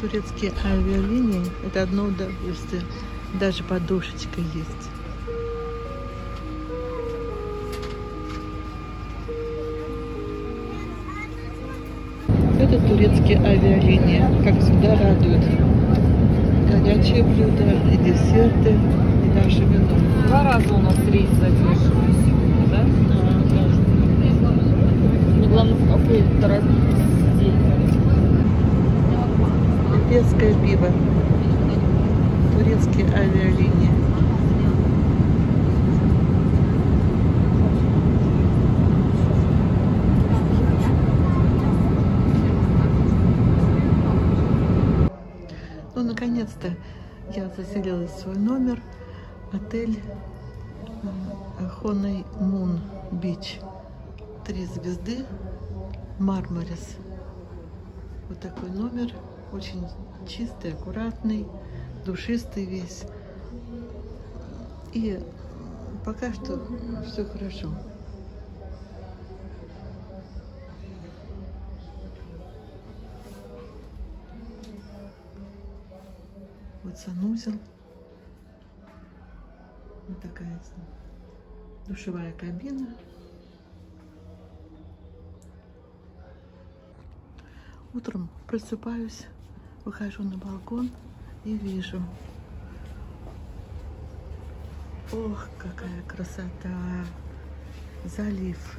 турецкие авиалинии – это одно удовольствие. Даже подушечка есть. Это турецкие авиалинии, как всегда радуют. Горячие блюда и десерты, и даже вино. Два раза у нас рейс задерживали сегодня, да? Ну, главное, в кафе торопитесь Липецкое пиво. Турецкие авиалинии. Ну, наконец-то я заселилась в свой номер. Отель Хоней Мун Бич. Три звезды. Мармарис. Вот такой номер. Очень чистый, аккуратный, душистый весь. И пока что все хорошо. Вот санузел. Вот такая душевая кабина. Утром просыпаюсь, выхожу на балкон и вижу. Ох, какая красота! Залив.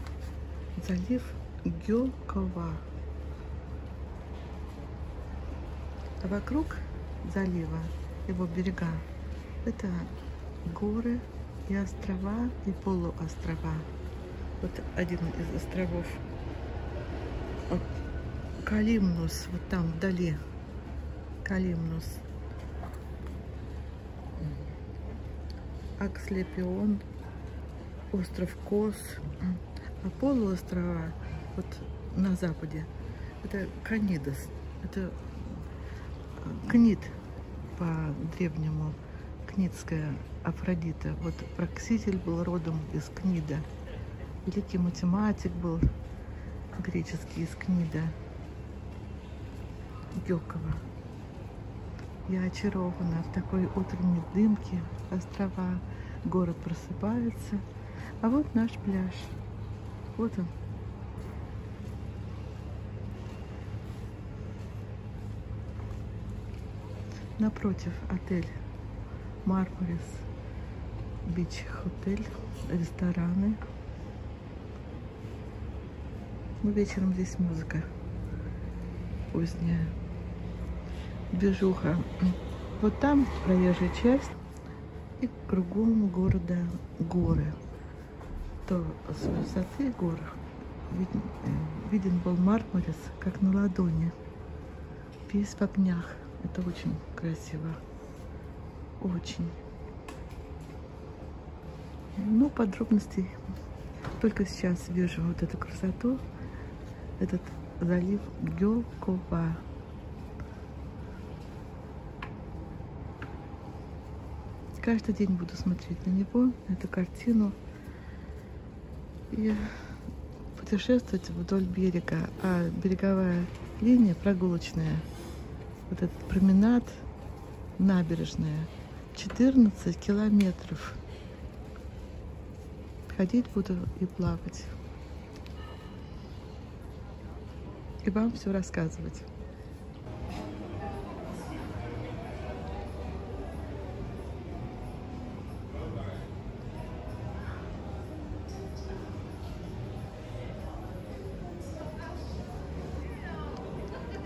Залив Гёкова. А вокруг залива, его берега, это горы и острова, и полуострова. Вот один из островов. Калимнус, вот там вдали. Калимнус. Акслепион, остров Кос, а полуострова вот на западе это Канидос, это Книт по-древнему, Книтская Афродита. Вот Прокситель был родом из Книда. Великий математик был греческий из Книда. Гёкова. Я очарована в такой утренней дымке, острова, город просыпается. А вот наш пляж. Вот он. Напротив отель Мармарис Бич Хотель, рестораны. Ну, вечером здесь музыка поздняя движуха. Вот там проезжая часть и кругом города горы. То с высоты гор виден, виден был Мармарис, как на ладони. Весь в огнях. Это очень красиво. Очень. Ну, подробностей только сейчас вижу вот эту красоту. Этот залив Гёкова. Каждый день буду смотреть на него, на эту картину. И путешествовать вдоль берега. А береговая линия прогулочная. Вот этот променад, набережная. 14 километров. Ходить буду и плавать. И вам все рассказывать.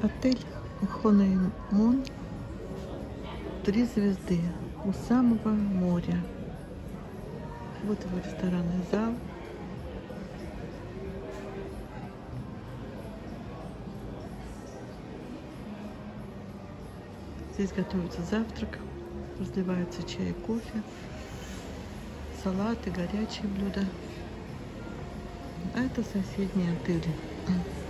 Отель Хонеймон. Три звезды у самого моря. Вот его ресторанный зал. Здесь готовится завтрак, разливается чай и кофе, салаты, горячие блюда. А это соседние отели.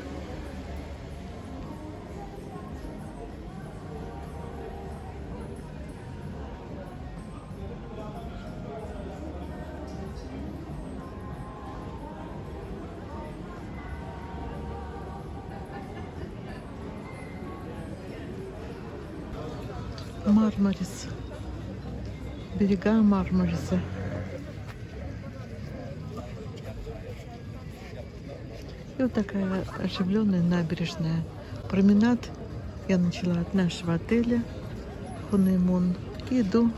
Мармарис. Берега Мармариса. И вот такая оживленная набережная. Променад я начала от нашего отеля Хунеймун и иду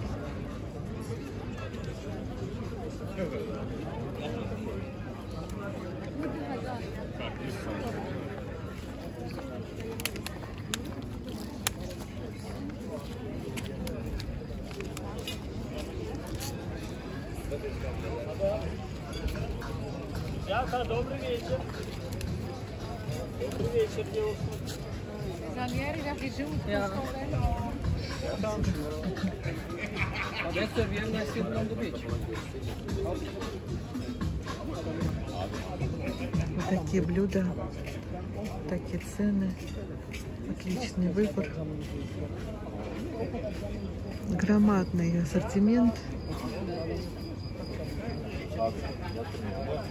Яха, добрый вечер. Добрый вечер, девушка. Adesso viene a Secondo Beach. Вот такие блюда, такие цены. Отличный выбор. Громадный ассортимент.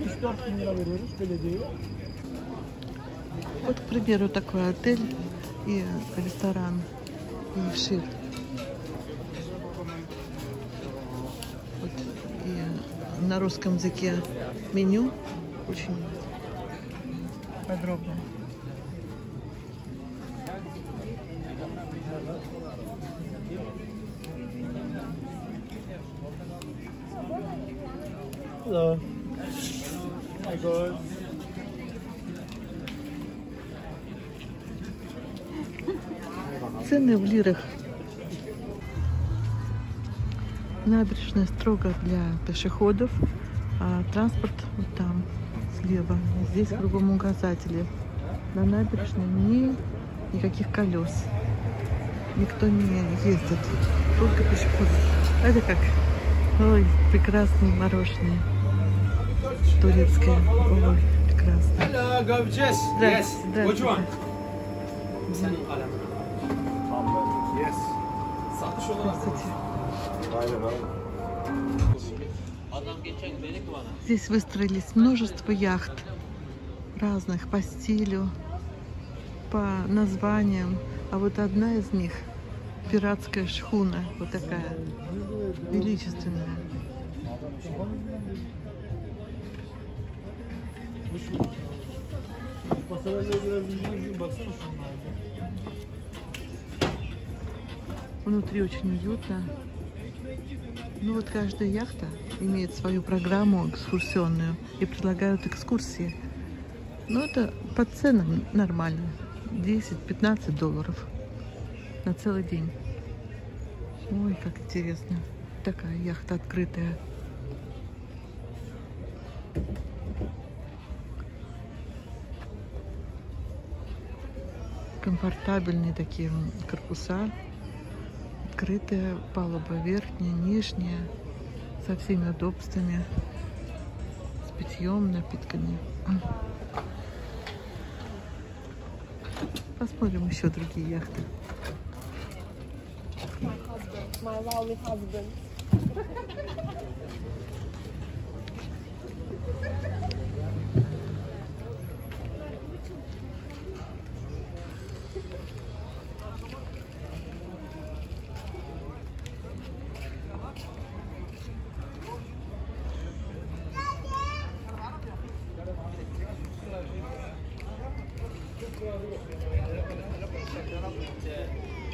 3-4 bin lira veriyoruz belediyeye. Вот, к примеру, такой отель и ресторан Евшир. Вот, и на русском языке меню очень подробно. Hello. Hi guys. Цены в лирах. Набережная строго для пешеходов, а транспорт вот там, слева. Здесь кругом указатели. На набережной ни, никаких колес. Никто не ездит. Только пешеходы. Это как, ой, прекрасные мороженое. Турецкое. Ой, прекрасно. Hello, Yes. Which one? Senin. Yes. Satış olarak. Здесь выстроились множество яхт разных по стилю, по названиям. А вот одна из них пиратская шхуна, вот такая величественная. Внутри очень уютно. Ну вот каждая яхта имеет свою программу экскурсионную и предлагают экскурсии. Но это по ценам нормально. 10-15 долларов на целый день. Ой, как интересно. Такая яхта открытая. Комфортабельные такие корпуса. Открытая палуба, верхняя, нижняя, со всеми удобствами, с питьем, напитками. Посмотрим еще другие яхты. my husband.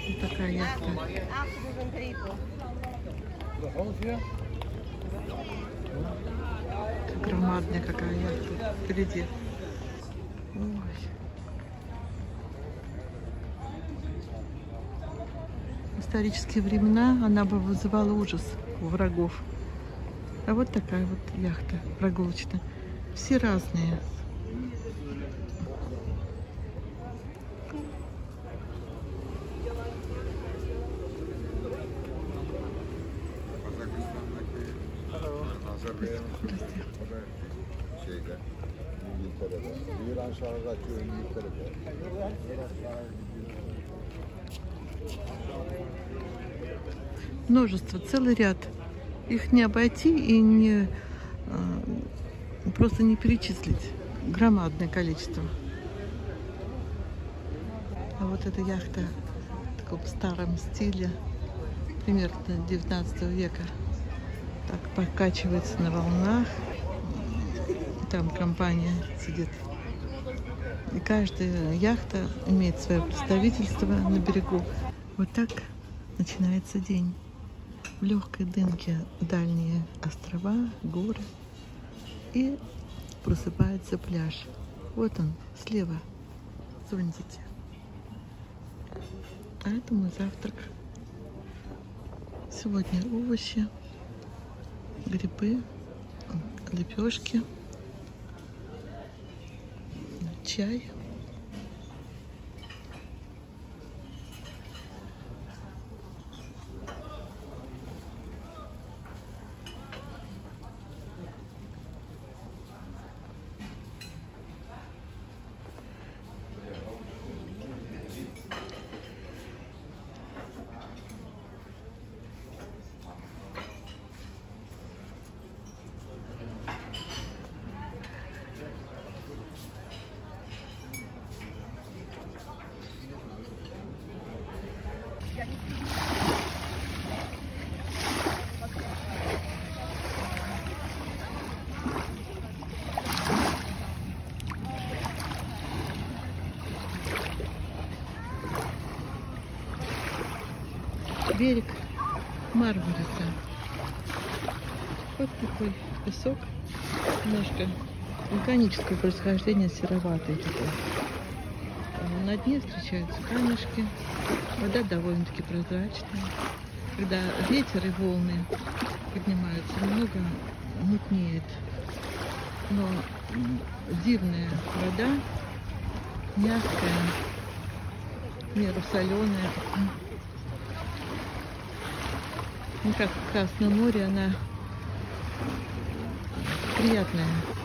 Вот такая яхта. After people. Громадная какая яхта впереди. Ой. Исторические времена она бы вызывала ужас у врагов. А вот такая вот яхта прогулочная. Все разные. Множество, целый ряд. Их не обойти и не а, просто не перечислить. Громадное количество. А вот эта яхта в таком старом стиле примерно 19 века. Так покачивается на волнах. Там компания сидит. И каждая яхта имеет свое представительство на берегу. Вот так начинается день. В легкой дымке дальние острова, горы. И просыпается пляж. Вот он, слева. Смотрите. А это мой завтрак. Сегодня овощи, грибы, лепешки, чай. Берег Мармариса. Вот такой песок, немножко вулканического происхождения, сероватый такой. А На дне встречаются камешки, вода довольно-таки прозрачная. Когда ветер и волны поднимаются, немного мутнеет. Но дивная вода, мягкая, меру соленая. Ну, как в Красном море, она приятная.